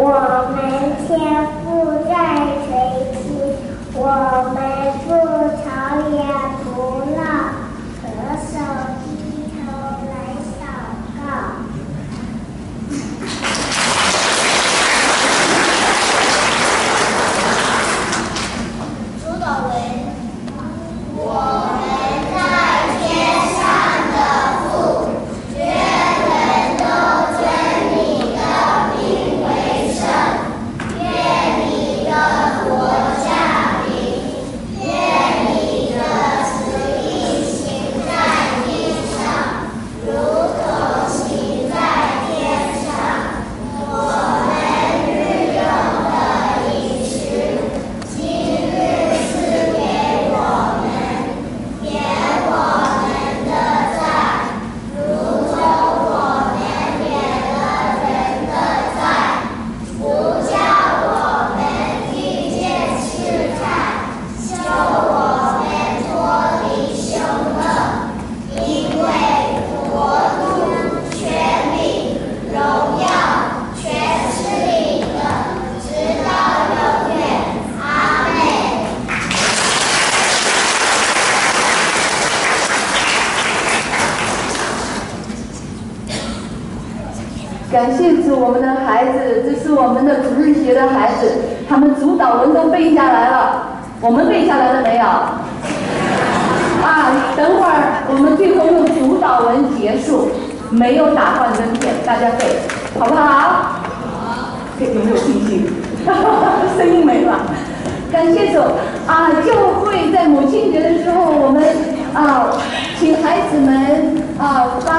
我们先感谢主，我们的孩子，这是我们的主日学的孩子，他们主导文都背下来了。我们背下来了没有？啊，等会儿我们最后用主导文结束，没有打幻灯片，大家背，好不好？好。有没有信心？声音没了。感谢主啊！就会在母亲节的时候，我们啊，请孩子们啊发